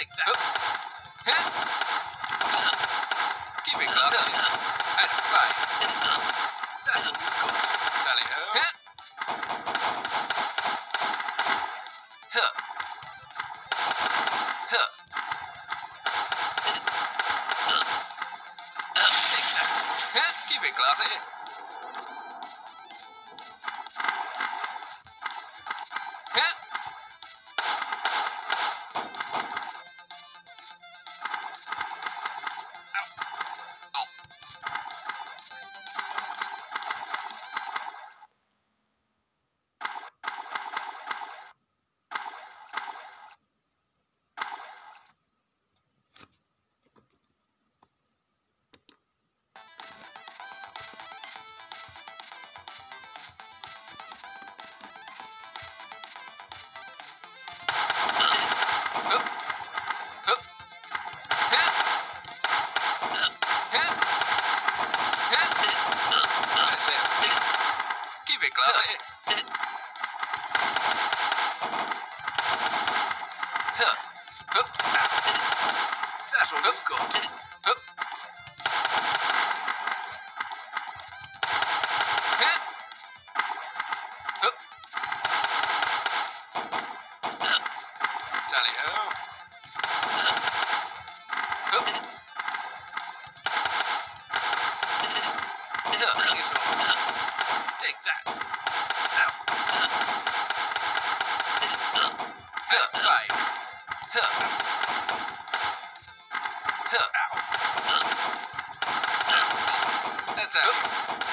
Keep it classy. And five. That'll be good. Tally ho. Take that. Keep it classy. Keep it classy. Huh. Huh. That'll look good. Huh. Huh. Huh. Tally ho. that. Right. That's out.